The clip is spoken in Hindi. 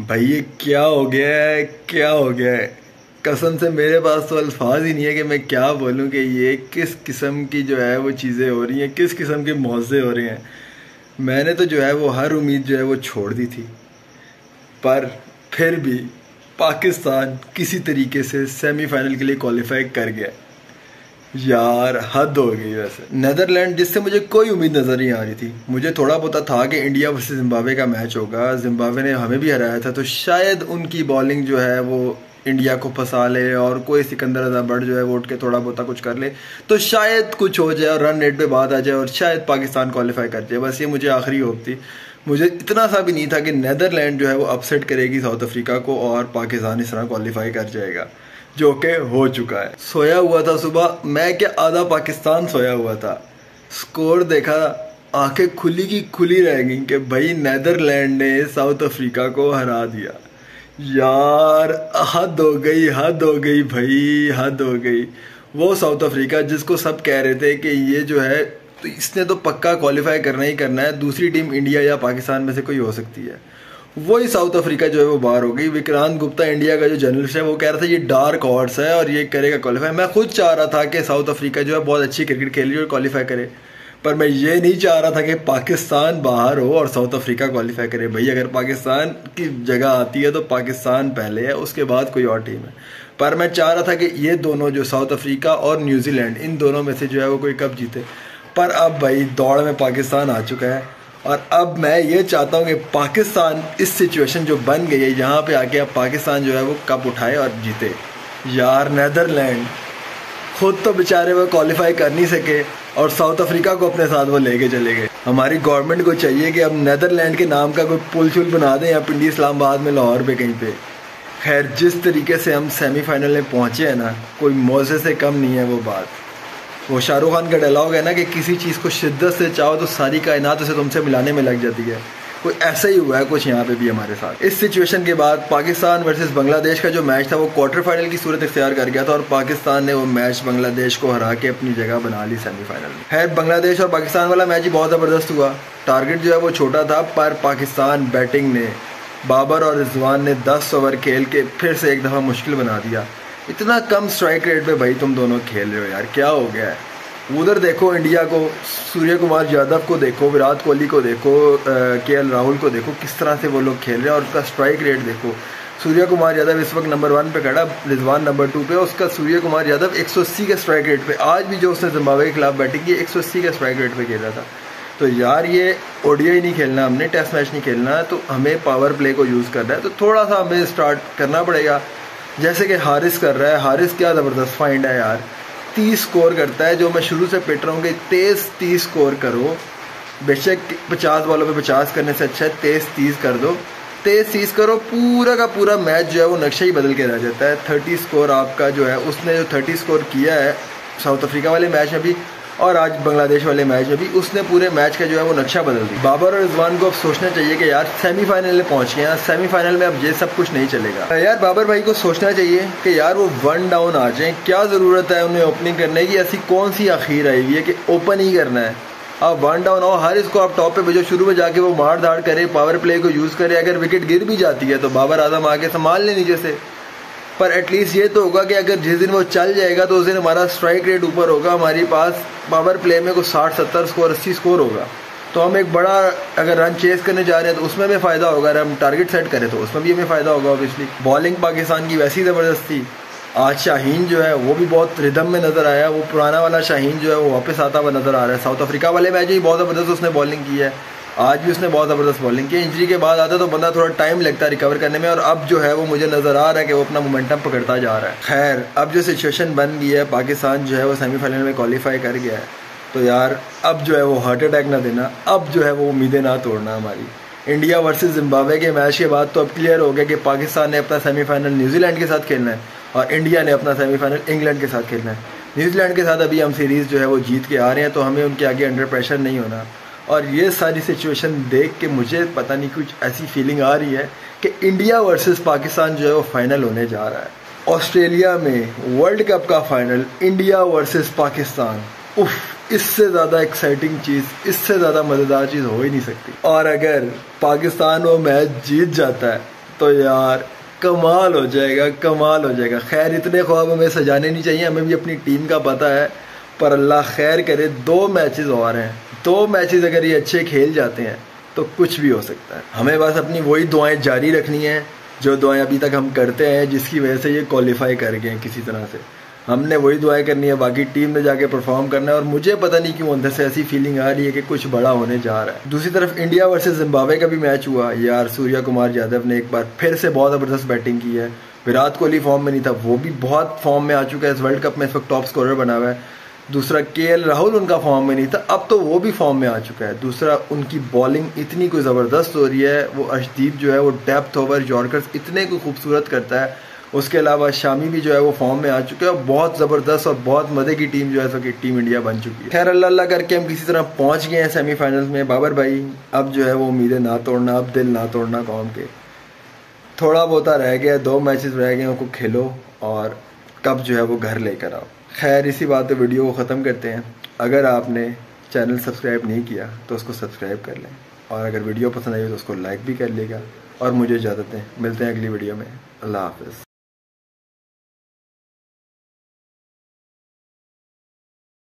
भाई, ये क्या हो गया है? क्या हो गया है? कसम से मेरे पास तो अल्फाज ही नहीं है कि मैं क्या बोलूँ कि ये किस किस्म की जो है वो चीज़ें हो रही हैं, किस किस्म के मुआवजे हो रहे हैं। मैंने तो जो है वो हर उम्मीद जो है वो छोड़ दी थी। पर फिर भी पाकिस्तान किसी तरीके से सेमीफाइनल के लिए क्वालिफाई कर गया। यार, हद हो गई वैसे। नेदरलैंड, जिससे मुझे कोई उम्मीद नज़र नहीं आ रही थी। मुझे थोड़ा बहुत था कि इंडिया वर्सेस जिम्बाब्वे का मैच होगा। जिम्बाब्वे ने हमें भी हराया था तो शायद उनकी बॉलिंग जो है वो इंडिया को फंसा ले और कोई सिकंदर अजाबड़ जो है वो उठ के थोड़ा बहुत कुछ कर ले। तो शायद कुछ हो जाए और रन रेट पे बात आ जाए और शायद पाकिस्तान क्वालिफाई कर जाए। बस ये मुझे आखिरी होप थी। मुझे इतना सा भी नहीं था कि नैदरलैंड जो है वो अपसेट करेगी साउथ अफ्रीका को और पाकिस्तान इस तरह क्वालिफाई कर जाएगा, जो कि हो चुका है। सोया हुआ था सुबह, मैं क्या आधा पाकिस्तान सोया हुआ था? स्कोर देखा, आँखें खुली की खुली रह गई कि भाई नेदरलैंड ने साउथ अफ्रीका को हरा दिया। यार, हद हो गई, हद हो गई भाई, हद हो गई। वो साउथ अफ्रीका जिसको सब कह रहे थे कि ये जो है तो इसने तो पक्का क्वालिफाई करना ही करना है। दूसरी टीम इंडिया या पाकिस्तान में से कोई हो सकती है। वही साउथ अफ्रीका जो है वो बाहर हो गई। विक्रांत गुप्ता इंडिया का जो जर्नलिस्ट है, वो कह रहा था, ये डार्क हॉर्स है और ये करेगा क्वालिफाई मैं खुद चाह रहा था कि साउथ अफ्रीका जो है बहुत अच्छी क्रिकेट खेली और क्वालिफाई करे। पर मैं ये नहीं चाह रहा था कि पाकिस्तान बाहर हो और साउथ अफ्रीका क्वालिफाई करे। भाई, अगर पाकिस्तान की जगह आती है तो पाकिस्तान पहले है, उसके बाद कोई और टीम है। पर मैं चाह रहा था कि ये दोनों जो साउथ अफ्रीका और न्यूजीलैंड इन दोनों में से जो है वो कोई कप जीते। पर अब भाई दौड़ में पाकिस्तान आ चुका है। और अब मैं ये चाहता हूँ कि पाकिस्तान इस सिचुएशन जो बन गई है, यहाँ पे आके अब पाकिस्तान जो है वो कप उठाए और जीते। यार नेदरलैंड खुद तो बेचारे वो क्वालिफाई कर नहीं सके और साउथ अफ्रीका को अपने साथ वो लेके चले गए। हमारी गवर्नमेंट को चाहिए कि अब नेदरलैंड के नाम का कोई पुल चुल बना दें या पिंडी इस्लामाबाद में लाहौर पे कहीं पे। खैर, जिस तरीके से हम सेमीफाइनल में पहुँचे हैं ना, कोई मौजे से कम नहीं है वो बात। वो शाहरुख खान का डायलॉग है ना कि किसी चीज़ को शिद्दत से चाहो तो सारी कायनात उसे तुमसे मिलाने में लग जाती है। कोई ऐसा ही हुआ है, कुछ यहाँ पे भी हमारे साथ। इस सिचुएशन के बाद पाकिस्तान वर्सेस बांग्लादेश का जो मैच था, वो क्वार्टर फाइनल की सूरत इख्तियार कर गया था और पाकिस्तान ने वो मैच बांग्लादेश को हरा के अपनी जगह बना ली सेमीफाइनल में। है बांग्लादेश और पाकिस्तान वाला मैच ही बहुत ज़बरदस्त हुआ। टारगेट जो है वो छोटा था, पर पाकिस्तान बैटिंग ने बाबर और रिजवान ने दस ओवर खेल के फिर से एक दफ़ा मुश्किल बना दिया। इतना कम स्ट्राइक रेट पे भाई तुम दोनों खेल रहे हो यार, क्या हो गया है? उधर देखो इंडिया को सूर्य कुमार यादव को देखो, विराट कोहली को देखो के एल राहुल को देखो, किस तरह से वो लोग खेल रहे हैं और उसका स्ट्राइक रेट देखो। सूर्य कुमार यादव इस वक्त नंबर वन पे खड़ा, रिजवान नंबर टू पे उसका सूर्य कुमार यादव 180 के स्ट्राइक रेट पे। आज भी जो उसने जिम्बाब्वे के खिलाफ बैटिंग की 180 के स्ट्राइक रेट पे खेल था। तो यार ये ओडिया ही नहीं खेलना, हमने टेस्ट मैच नहीं खेलना है तो हमें पावर प्ले को यूज़ करना है तो थोड़ा सा हमें स्टार्ट करना पड़ेगा। जैसे कि हारिस कर रहा है, हारिस क्या ज़बरदस्त फाइंड है यार। तीस स्कोर करता है, जो मैं शुरू से पिट रहा हूँ कि तेज़ तीस स्कोर करो। बेशक पचास बॉलों पे पचास करने से अच्छा है, तेज़ तीस कर दो। तेज़ तीस करो, पूरा का पूरा मैच जो है वो नक्शा ही बदल के रह जाता है। थर्टी स्कोर आपका जो है, उसने जो थर्टी स्कोर किया है साउथ अफ्रीका वाले मैच में भी और आज बांग्लादेश वाले मैच में भी उसने पूरे मैच का जो है वो नक्शा बदल दिया बाबर और रिजवान को अब सोचना चाहिए कि यार सेमीफाइनल में पहुँच गए सेमीफाइनल में अब ये सब कुछ नहीं चलेगा। यार, बाबर भाई को सोचना चाहिए कि यार, वो वन डाउन आ जाए। क्या ज़रूरत है उन्हें ओपनिंग करने की? ऐसी कौन सी आखिर आई हुई है कि ओपन ही करना है? आप वन डाउन हो हर इसको आप टॉप पे भेजो, शुरू में जाके वो मार धाड़ करे पावर प्ले को यूज़ करे, अगर विकेट गिर भी जाती है तो बाबर आज़म आके संभाल ले नीचे से। पर एटलीस्ट ये तो होगा कि अगर जिस दिन वो चल जाएगा तो उस दिन हमारा स्ट्राइक रेट ऊपर होगा, हमारे पास पावर प्ले में कुछ साठ, सत्तर स्कोर अस्सी स्कोर होगा। तो हम एक बड़ा अगर रन चेस करने जा रहे हैं तो उसमें हमें फ़ायदा होगा अगर हम टारगेट सेट करें तो। उसमें भी हमें फ़ायदा होगा ऑब्वियसली बॉलिंग पाकिस्तान की वैसी ज़बरदस्त। थी आज शाहीन जो है, वो भी बहुत रिदम में नज़र आया। वो पुराना वाला शाहीन जो है, वो वापस आता हुआ नज़र आ रहा है। साउथ अफ्रीका वाले मैच में बहुत ज़बरदस्त उसने बॉलिंग की है। आज भी उसने बहुत ज़बरदस्त बॉलिंग की। इंजरी के बाद आता तो बंदा थोड़ा टाइम लगता है रिकवर करने में और अब जो है वो मुझे नज़र आ रहा है कि वो अपना मोमेंटम पकड़ता जा रहा है। खैर, अब जो सिचुएशन बन गई है, पाकिस्तान जो है वो सेमीफाइनल में क्वालिफाई कर गया है। तो यार, अब जो है वो हार्ट अटैक ना देना, अब जो है वो उम्मीदें ना तोड़ना हमारी। इंडिया वर्सेस जिम्बाब्वे के मैच के बाद तो अब क्लियर हो गया कि पाकिस्तान ने अपना सेमीफाइनल न्यूजीलैंड के साथ खेलना है और इंडिया ने अपना सेमीफाइनल इंग्लैंड के साथ खेलना है। न्यूजीलैंड के साथ अभी हम सीरीज़ जो है वो जीत के आ रहे हैं तो हमें उनके आगे अंडर प्रेशर नहीं होना। और ये सारी सिचुएशन देख के मुझे पता नहीं कुछ ऐसी फीलिंग आ रही है कि इंडिया वर्सेस पाकिस्तान जो है वो फाइनल होने जा रहा है। ऑस्ट्रेलिया में वर्ल्ड कप का फाइनल इंडिया वर्सेस पाकिस्तान उफ, इससे ज़्यादा एक्साइटिंग चीज़, इससे ज़्यादा मज़ेदार चीज़ हो ही नहीं सकती। और अगर पाकिस्तान वो मैच जीत जाता है तो यार, कमाल हो जाएगा, कमाल हो जाएगा। खैर, इतने ख्वाब हमें सजाने नहीं चाहिए, हमें भी अपनी टीम का पता है, पर अल्लाह खैर करे, दो मैचेस और हैं। दो मैचेस अगर ये अच्छे खेल जाते हैं तो कुछ भी हो सकता है। हमें बस अपनी वही दुआएँ जारी रखनी है, जो दुआएँ अभी तक हम करते हैं, जिसकी वजह से ये क्वालिफाई कर गए किसी तरह से। हमने वही दुआएँ करनी है, बाकी टीम में जाके परफॉर्म करना है, और मुझे पता नहीं क्यों अंदर से ऐसी फीलिंग आ रही है कि कुछ बड़ा होने जा रहा है। दूसरी तरफ़ इंडिया वर्सेस जिम्बाब्वे का भी मैच हुआ। यार, सूर्या कुमार यादव ने एक बार फिर से बहुत ज़बरदस्त बैटिंग की है। विराट कोहली फॉर्म में नहीं था, वो भी बहुत फॉर्म में आ चुका है। इस वर्ल्ड कप में इस वक्त टॉप स्कोरर बना हुआ है। दूसरा के राहुल उनका फॉर्म में नहीं था, अब तो वो भी फॉर्म में आ चुका है। दूसरा, उनकी बॉलिंग इतनी कोई ज़बरदस्त हो रही है, वो अर्शदीप जो है, वो डेप्थ ओवर जॉर्कर्स इतने को खूबसूरत करता है। उसके अलावा शामी भी जो है, वो फॉर्म में आ चुके हैं और बहुत ज़बरदस्त और बहुत मज़े की टीम जो है, सो कि टीम इंडिया बन चुकी है। खैर, अल्लाह अल्लाह करके हम किसी तरह पहुँच गए हैं सेमीफाइनल्स में। बाबर भाई, अब जो है, वो उम्मीदें ना तोड़ना, अब दिल ना तोड़ना कौम के। थोड़ा बहुत रह गया, दो मैचेस रह गए उनको खेलो और कब जो है, वो घर लेकर आओ। खैर, इसी बात पे वीडियो को ख़त्म करते हैं। अगर आपने चैनल सब्सक्राइब नहीं किया तो उसको सब्सक्राइब कर लें। और अगर वीडियो पसंद आई तो उसको लाइक भी कर लेगा। और मुझे इजाज़त दें। मिलते हैं अगली वीडियो में। अल्लाह हाफ़िज़।